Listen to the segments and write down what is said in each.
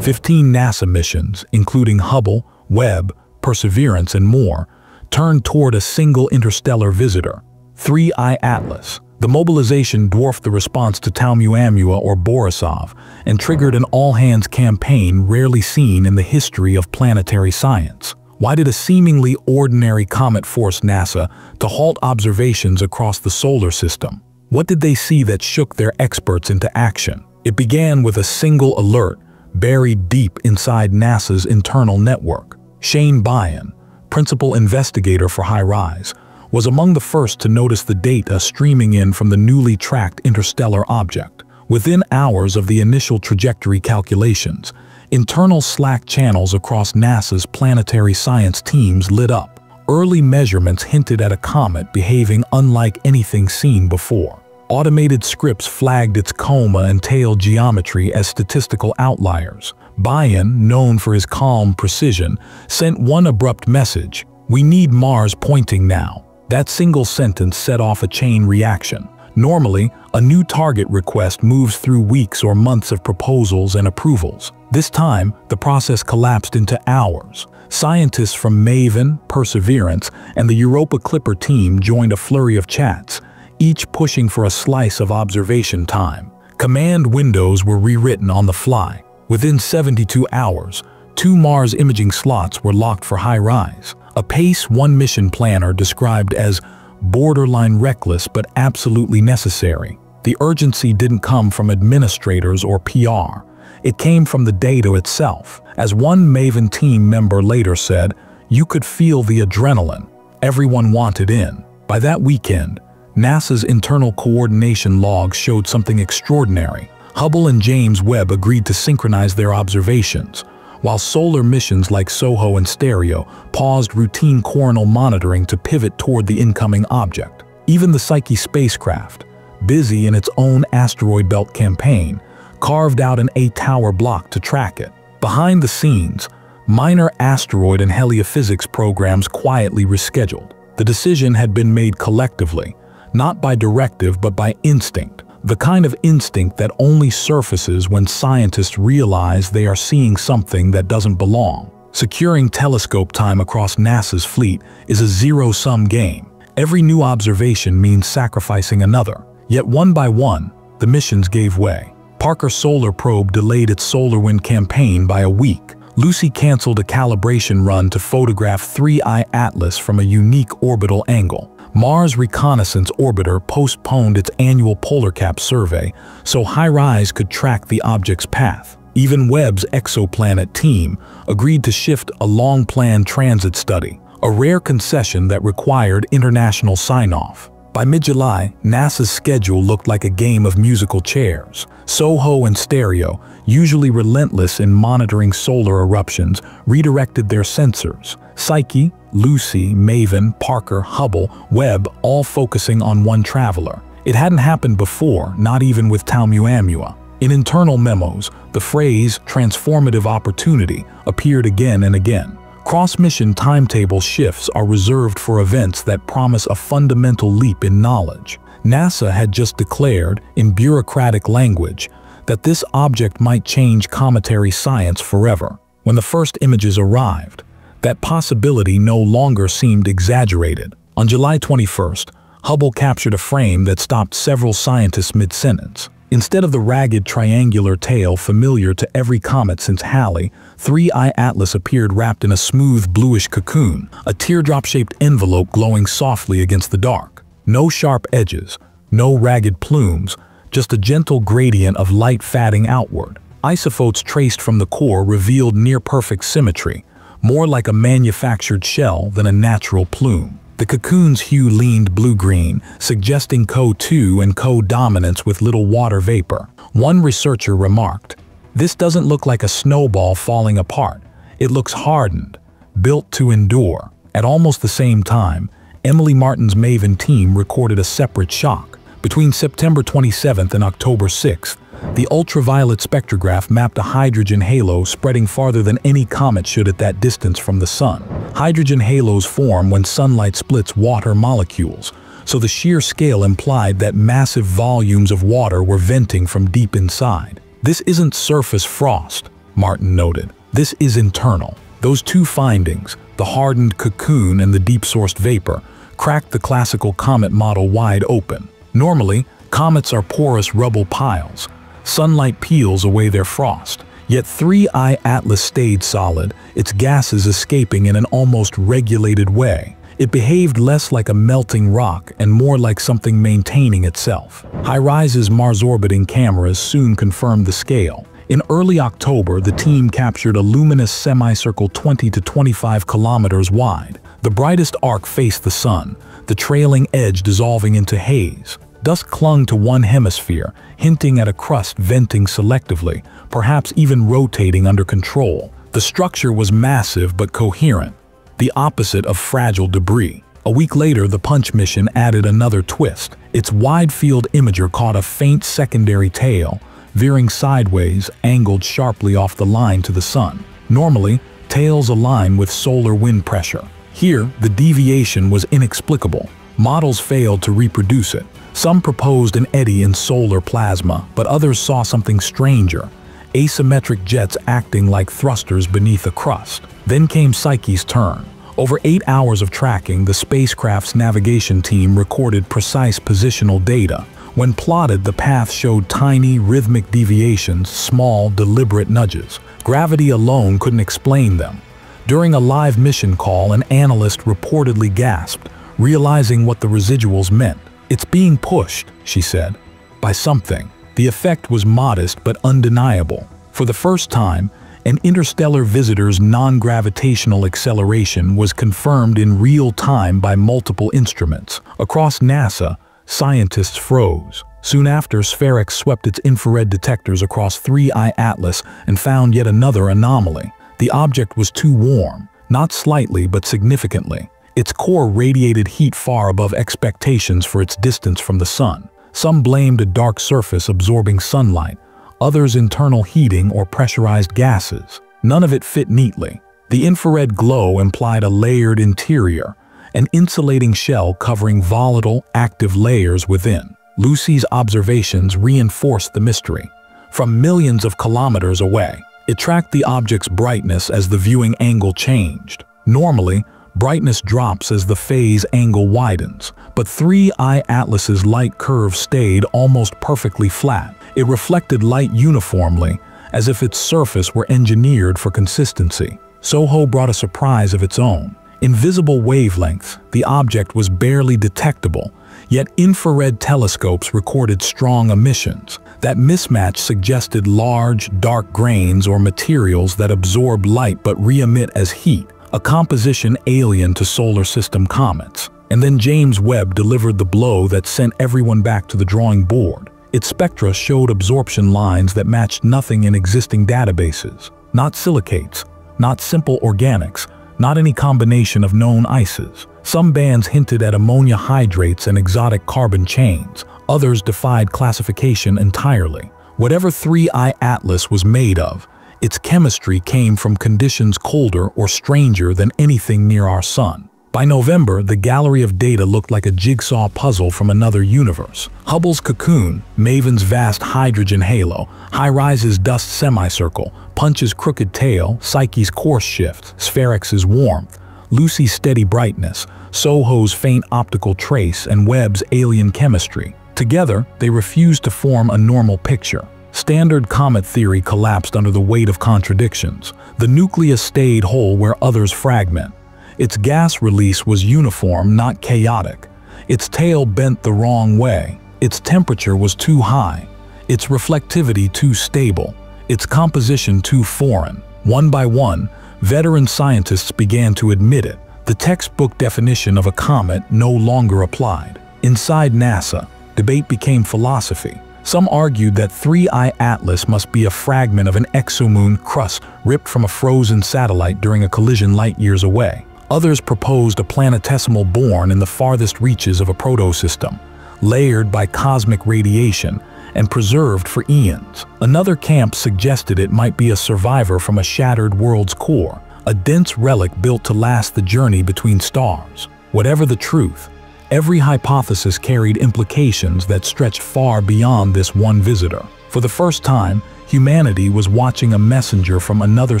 15 NASA missions, including Hubble, Webb, Perseverance, and more, turned toward a single interstellar visitor, 3I Atlas. The mobilization dwarfed the response to Oumuamua or Borisov and triggered an all-hands campaign rarely seen in the history of planetary science. Why did a seemingly ordinary comet force NASA to halt observations across the solar system? What did they see that shook their experts into action? It began with a single alert buried deep inside NASA's internal network. Shane Byrne, principal investigator for HiRISE, was among the first to notice the data streaming in from the newly tracked interstellar object. Within hours of the initial trajectory calculations, internal Slack channels across NASA's planetary science teams lit up. Early measurements hinted at a comet behaving unlike anything seen before. Automated scripts flagged its coma and tail geometry as statistical outliers. Byrne, known for his calm precision, sent one abrupt message, we need Mars pointing now. That single sentence set off a chain reaction. Normally, a new target request moves through weeks or months of proposals and approvals. This time, the process collapsed into hours. Scientists from MAVEN, Perseverance, and the Europa Clipper team joined a flurry of chats, each pushing for a slice of observation time. Command windows were rewritten on the fly. Within 72 hours, two Mars imaging slots were locked for HiRISE. A PACE one mission planner described as borderline reckless but absolutely necessary. The urgency didn't come from administrators or PR. It came from the data itself. As one Maven team member later said, you could feel the adrenaline. Everyone wanted in. By that weekend, NASA's internal coordination logs showed something extraordinary. Hubble and James Webb agreed to synchronize their observations, while solar missions like SOHO and Stereo paused routine coronal monitoring to pivot toward the incoming object. Even the Psyche spacecraft, busy in its own asteroid belt campaign, carved out an A-tower block to track it. Behind the scenes, minor asteroid and heliophysics programs quietly rescheduled. The decision had been made collectively, not by directive but by instinct, the kind of instinct that only surfaces when scientists realize they are seeing something that doesn't belong. Securing telescope time across NASA's fleet is a zero-sum game. Every new observation means sacrificing another. Yet one by one, the missions gave way. Parker Solar Probe delayed its SolarWind campaign by a week. Lucy canceled a calibration run to photograph 3I Atlas from a unique orbital angle. Mars Reconnaissance Orbiter postponed its annual polar cap survey so HiRISE could track the object's path. Even Webb's exoplanet team agreed to shift a long-planned transit study, a rare concession that required international sign-off. By mid-July, NASA's schedule looked like a game of musical chairs. SOHO and Stereo, usually relentless in monitoring solar eruptions, redirected their sensors. Psyche, Lucy, Maven, Parker, Hubble, Webb all focusing on one traveler. It hadn't happened before, not even with Oumuamua. In internal memos, the phrase transformative opportunity appeared again and again. Cross-mission timetable shifts are reserved for events that promise a fundamental leap in knowledge. NASA had just declared, in bureaucratic language, that this object might change cometary science forever. When the first images arrived, that possibility no longer seemed exaggerated. On July 21st, Hubble captured a frame that stopped several scientists mid-sentence. Instead of the ragged triangular tail familiar to every comet since Halley, 3I Atlas appeared wrapped in a smooth bluish cocoon, a teardrop-shaped envelope glowing softly against the dark. No sharp edges, no ragged plumes, just a gentle gradient of light fatting outward. Isophotes traced from the core revealed near-perfect symmetry, more like a manufactured shell than a natural plume. The cocoon's hue leaned blue-green, suggesting co-2 and co-dominance with little water vapor. One researcher remarked, this doesn't look like a snowball falling apart. It looks hardened, built to endure. At almost the same time, Emily Martin's Maven team recorded a separate shock. Between September 27th and October 6th, the ultraviolet spectrograph mapped a hydrogen halo spreading farther than any comet should at that distance from the sun. Hydrogen halos form when sunlight splits water molecules, so the sheer scale implied that massive volumes of water were venting from deep inside. This isn't surface frost. Martin noted. This is internal. Those two findings, the hardened cocoon and the deep-sourced vapor, cracked the classical comet model wide open. Normally, comets are porous rubble piles. Sunlight peels away their frost. Yet 3I Atlas stayed solid, its gases escaping in an almost regulated way. It behaved less like a melting rock and more like something maintaining itself. HiRISE's Mars-orbiting cameras soon confirmed the scale. In early October, the team captured a luminous semicircle 20 to 25 kilometers wide. The brightest arc faced the sun, the trailing edge dissolving into haze. Dust clung to one hemisphere, hinting at a crust venting selectively, perhaps even rotating under control. The structure was massive but coherent, the opposite of fragile debris. A week later, the Punch mission added another twist. Its wide-field imager caught a faint secondary tail, veering sideways, angled sharply off the line to the sun. Normally, tails align with solar wind pressure. Here, the deviation was inexplicable. Models failed to reproduce it. Some proposed an eddy in solar plasma, but others saw something stranger, asymmetric jets acting like thrusters beneath a crust. Then came Psyche's turn. Over eight hours of tracking, the spacecraft's navigation team recorded precise positional data. When plotted, the path showed tiny, rhythmic deviations, small, deliberate nudges. Gravity alone couldn't explain them. During a live mission call, an analyst reportedly gasped, realizing what the residuals meant. It's being pushed, she said, by something. The effect was modest but undeniable. For the first time, an interstellar visitor's non-gravitational acceleration was confirmed in real time by multiple instruments. Across NASA, scientists froze. Soon after, SPHEREx swept its infrared detectors across 3I Atlas and found yet another anomaly. The object was too warm, not slightly but significantly. Its core radiated heat far above expectations for its distance from the sun. Some blamed a dark surface absorbing sunlight, others internal heating or pressurized gases. None of it fit neatly. The infrared glow implied a layered interior, an insulating shell covering volatile, active layers within. Lucy's observations reinforced the mystery. From millions of kilometers away, it tracked the object's brightness as the viewing angle changed. Normally, Brightness drops as the phase angle widens, but 3I Atlas's light curve stayed almost perfectly flat. It reflected light uniformly, as if its surface were engineered for consistency. SOHO brought a surprise of its own. In visible wavelengths, the object was barely detectable, yet infrared telescopes recorded strong emissions. That mismatch suggested large, dark grains or materials that absorb light but re-emit as heat a composition alien to solar system comets. And then James Webb delivered the blow that sent everyone back to the drawing board. Its spectra showed absorption lines that matched nothing in existing databases. Not silicates, not simple organics, not any combination of known ices. Some bands hinted at ammonia hydrates and exotic carbon chains. Others defied classification entirely. Whatever 3I Atlas was made of, its chemistry came from conditions colder or stranger than anything near our sun. By November, the gallery of data looked like a jigsaw puzzle from another universe. Hubble's cocoon, Maven's vast hydrogen halo, HiRISE's dust semicircle, Punch's crooked tail, Psyche's course shift, SPHEREx's warmth, Lucy's steady brightness, SOHO's faint optical trace, and Webb's alien chemistry. Together, they refused to form a normal picture. Standard comet theory collapsed under the weight of contradictions. The nucleus stayed whole where others fragment. Its gas release was uniform, not chaotic. Its tail bent the wrong way. Its temperature was too high. Its reflectivity too stable. Its composition too foreign. One by one, veteran scientists began to admit it. The textbook definition of a comet no longer applied. Inside NASA, debate became philosophy. Some argued that 3I Atlas must be a fragment of an exomoon crust ripped from a frozen satellite during a collision light years away. Others proposed a planetesimal born in the farthest reaches of a protosystem, layered by cosmic radiation and preserved for eons. Another camp suggested it might be a survivor from a shattered world's core, a dense relic built to last the journey between stars. Whatever the truth, Every hypothesis carried implications that stretched far beyond this one visitor. For the first time, humanity was watching a messenger from another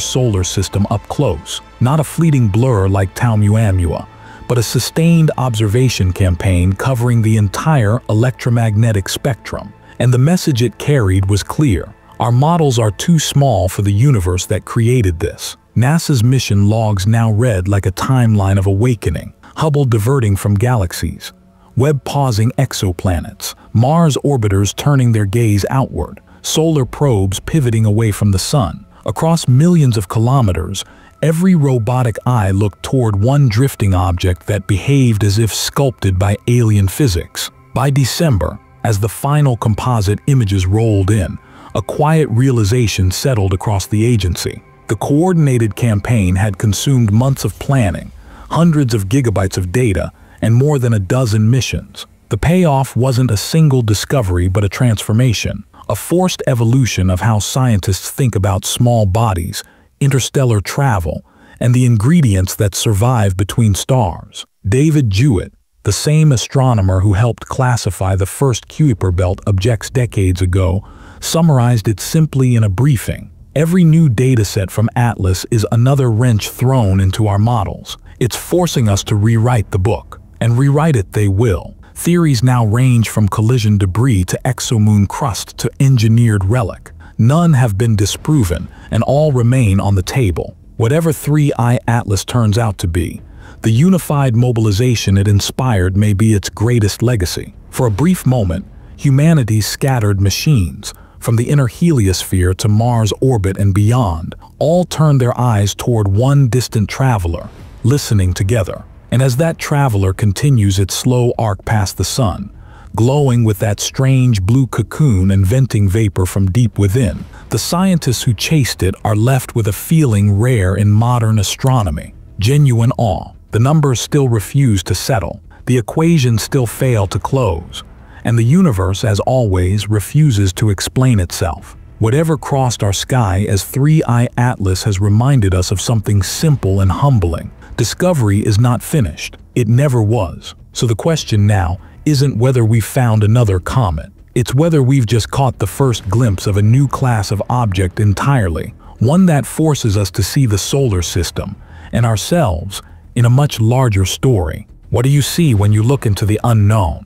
solar system up close, not a fleeting blur like Oumuamua, but a sustained observation campaign covering the entire electromagnetic spectrum. And the message it carried was clear. Our models are too small for the universe that created this. NASA's mission logs now read like a timeline of awakening, Hubble diverting from galaxies, Webb pausing exoplanets, Mars orbiters turning their gaze outward, solar probes pivoting away from the sun. Across millions of kilometers, every robotic eye looked toward one drifting object that behaved as if sculpted by alien physics. By December, as the final composite images rolled in, a quiet realization settled across the agency. The coordinated campaign had consumed months of planning, hundreds of gigabytes of data, and more than a dozen missions. The payoff wasn't a single discovery but a transformation, a forced evolution of how scientists think about small bodies, interstellar travel, and the ingredients that survive between stars. David Jewitt, the same astronomer who helped classify the first Kuiper belt objects decades ago, summarized it simply in a briefing. Every new dataset from Atlas is another wrench thrown into our models. It's forcing us to rewrite the book. And rewrite it they will. Theories now range from collision debris to exomoon crust to engineered relic. None have been disproven, and all remain on the table. Whatever 3I Atlas turns out to be, the unified mobilization it inspired may be its greatest legacy. For a brief moment, humanity's scattered machines, from the inner heliosphere to Mars' orbit and beyond, all turned their eyes toward one distant traveler, listening together. And as that traveler continues its slow arc past the sun, glowing with that strange blue cocoon and venting vapor from deep within, the scientists who chased it are left with a feeling rare in modern astronomy, genuine awe. The numbers still refuse to settle, the equations still fail to close, and the universe, as always, refuses to explain itself. Whatever crossed our sky as 3I Atlas has reminded us of something simple and humbling. Discovery is not finished. It never was. So the question now isn't whether we've found another comet. It's whether we've just caught the first glimpse of a new class of object entirely, one that forces us to see the solar system and ourselves in a much larger story. What do you see when you look into the unknown?